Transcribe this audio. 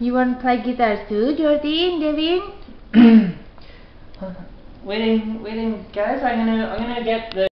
You want to play guitar too, Jordan, Devin? waiting, waiting, guys. I'm gonna, I'm gonna get the.